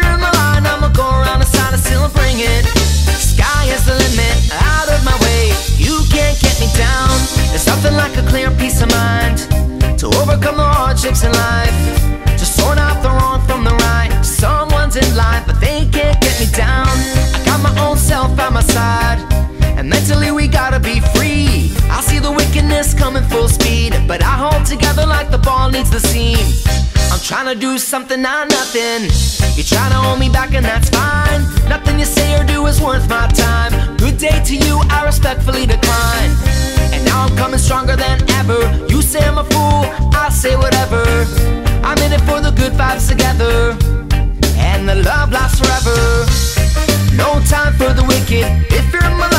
line, I'ma go around the side and bring it. Sky is the limit, out of my way. You can't get me down. There's nothing like a clear of mind to overcome the hardships in life. To sort out the wrong from the right. Someone's in line, but they can't get me down. I got my own self my side, and mentally we gotta be free. I see the wickedness coming full speed, but I hold together like the ball needs the seam. Trying to do something, not nothing. You're trying to hold me back, and that's fine. Nothing you say or do is worth my time. Good day to you, I respectfully decline. And now I'm coming stronger than ever. You say I'm a fool, I say whatever. I'm in it for the good vibes together. And the love lasts forever. No time for the wicked. If you're in my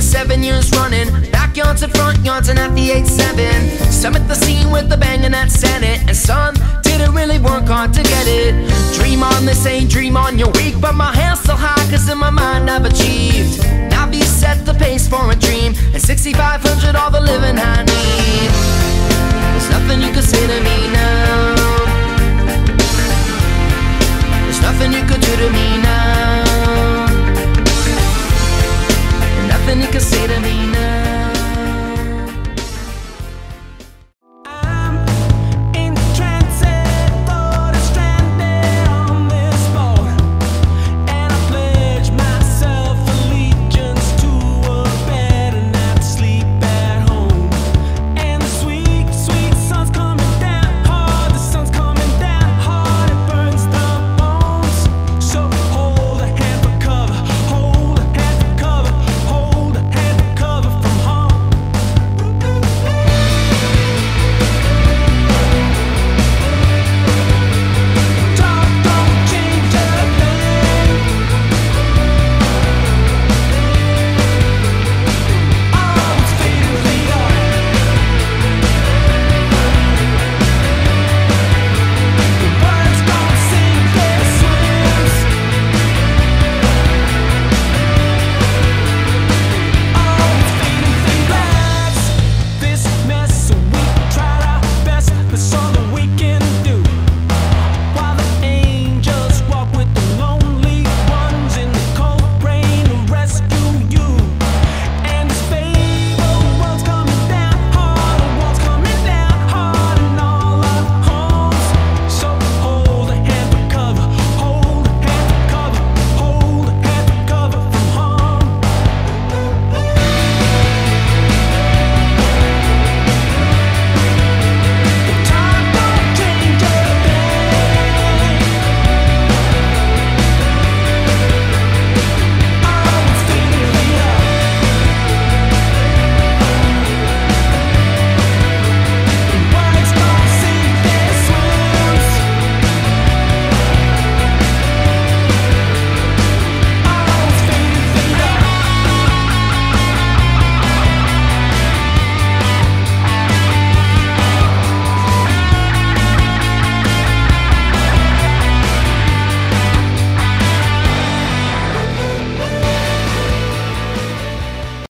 been seven years running. Backyards and front yards and at the 8-7. Some at the scene with the bang and that's Senate. And some didn't really work hard to get it. Dream on this ain't dream on your week. But my hands still high cause in my mind I've achieved. Now be set the pace for a dream. And 6,500 all the living I need.